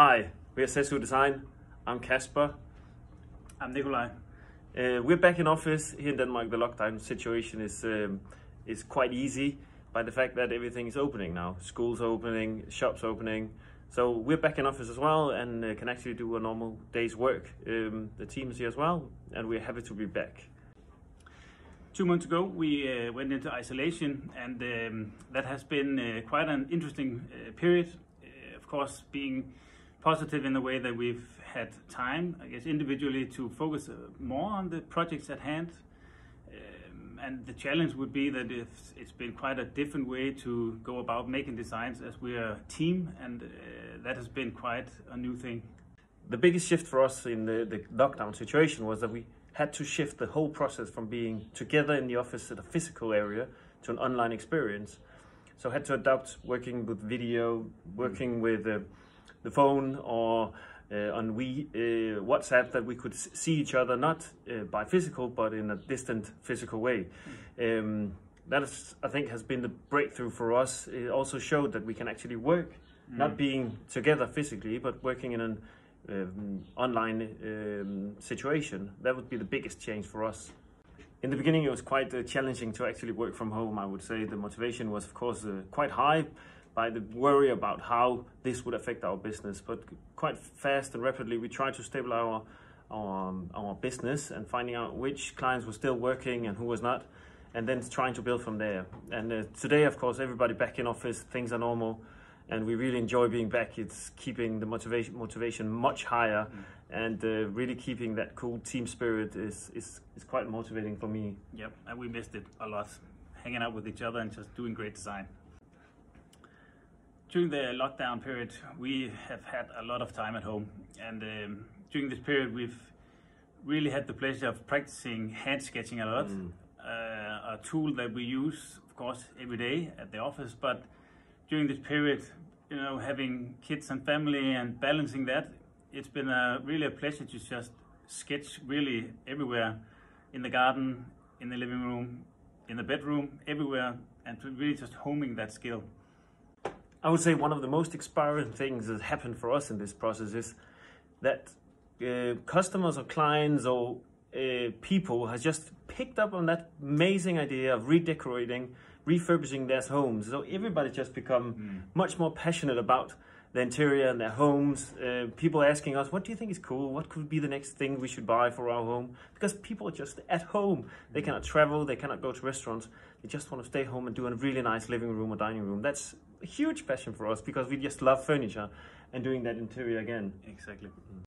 Hi, we are Says Who Design. I'm Kasper. I'm Nikolaj. Uh, we're back in office here in Denmark. The lockdown situation is um, is quite easy by the fact that everything is opening now. Schools opening, shops opening. So we're back in office as well and uh, can actually do a normal day's work. Um, the team is here as well, and we're happy to be back. Two months ago, we uh, went into isolation, and um, that has been uh, quite an interesting uh, period. Uh, of course, being positive in the way that we've had time, I guess, individually to focus uh, more on the projects at hand. Um, and the challenge would be that it's, it's been quite a different way to go about making designs as we are a team, and uh, that has been quite a new thing. The biggest shift for us in the, the lockdown situation was that we had to shift the whole process from being together in the office at a physical area to an online experience. So had to adapt working with video, working with uh, the phone or uh, on we uh, WhatsApp that we could see each other not uh, by physical but in a distant physical way. Um, that is, I think has been the breakthrough for us. It also showed that we can actually work, not being together physically, but working in an um, online um, situation. That would be the biggest change for us. In the beginning, it was quite uh, challenging to actually work from home. I would say the motivation was, of course, uh, quite high by the worry about how this would affect our business. But quite fast and rapidly, we tried to stabilize our our, um, our business and finding out which clients were still working and who was not, and then trying to build from there. And uh, today, of course, everybody back in office, things are normal, and we really enjoy being back. It's keeping the motivation motivation much higher, and uh, really keeping that cool team spirit is, is is quite motivating for me. Yep, and we missed it a lot, hanging out with each other and just doing great design. During the lockdown period, we have had a lot of time at home, and um, during this period, we've really had the pleasure of practicing hand sketching a lot. Uh, a tool that we use, of course, every day at the office, but during this period, you know, having kids and family and balancing that, it's been a, really a pleasure to just sketch really everywhere in the garden, in the living room, in the bedroom, everywhere, and really just homing that skill. I would say one of the most inspiring things that happened for us in this process is that uh, customers or clients or uh, people has just picked up on that amazing idea of redecorating, refurbishing their homes. So everybody just become hmm. much more passionate about the interior and their homes. Uh, people asking us, "What do you think is cool? What could be the next thing we should buy for our home?" Because people are just at home. They hmm. cannot travel. They cannot go to restaurants. They just want to stay home and do a really nice living room or dining room. That's a huge passion for us because we just love furniture and doing that interior again. Exactly. Hmm.